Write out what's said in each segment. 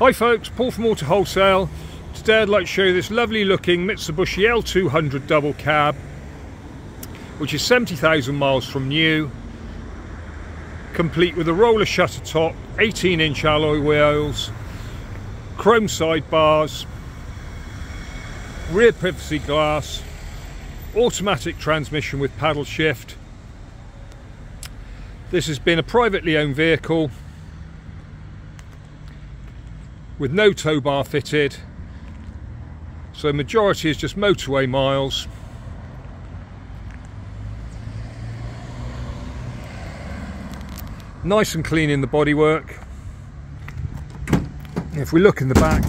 Hi folks, Paul from Auto Wholesale. Today I'd like to show you this lovely looking Mitsubishi L200 double cab which is 70,000 miles from new complete with a roller shutter top, 18 inch alloy wheels, chrome side bars, rear privacy glass, automatic transmission with paddle shift. This has been a privately owned vehicle with no tow bar fitted. So majority is just motorway miles. Nice and clean in the bodywork. If we look in the back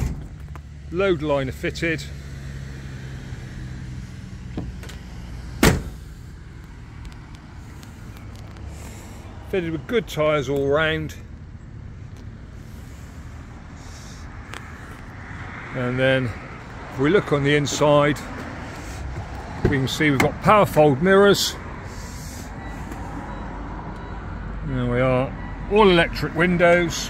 load liner fitted. Fitted with good tyres all round and then if we look on the inside we can see we've got power fold mirrors. There we are. All electric windows.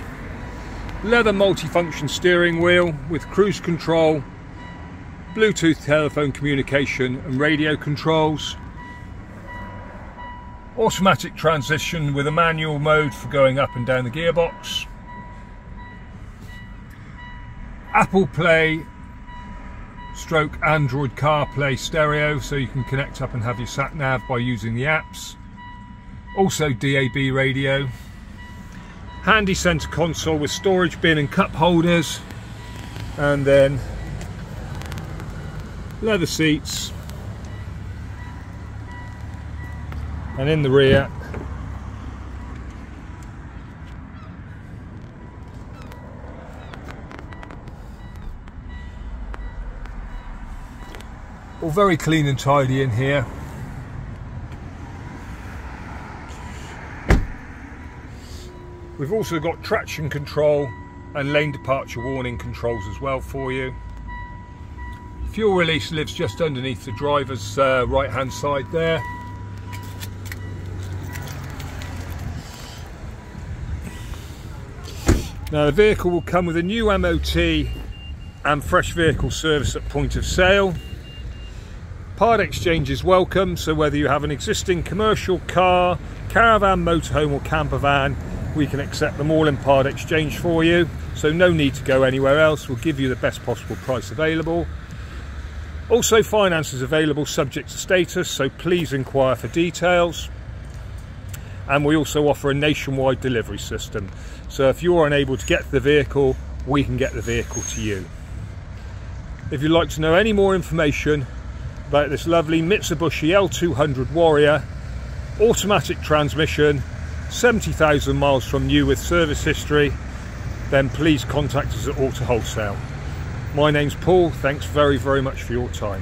Leather multifunction steering wheel with cruise control. Bluetooth telephone communication and radio controls. Automatic transition with a manual mode for going up and down the gearbox Apple Play stroke Android CarPlay stereo so you can connect up and have your sat nav by using the apps. Also DAB radio. Handy center console with storage bin and cup holders. And then leather seats. And in the rear all very clean and tidy in here. We've also got traction control and lane departure warning controls as well for you. Fuel release lives just underneath the driver's uh, right hand side there. Now the vehicle will come with a new MOT and fresh vehicle service at point of sale Part exchange is welcome, so whether you have an existing commercial car, caravan, motorhome or camper van, we can accept them all in part exchange for you. So no need to go anywhere else, we'll give you the best possible price available. Also finance is available subject to status, so please inquire for details. And we also offer a nationwide delivery system. So if you're unable to get the vehicle, we can get the vehicle to you. If you'd like to know any more information, about this lovely Mitsubishi L200 Warrior automatic transmission 70,000 miles from new with service history then please contact us at Auto Wholesale. My name's Paul, thanks very very much for your time.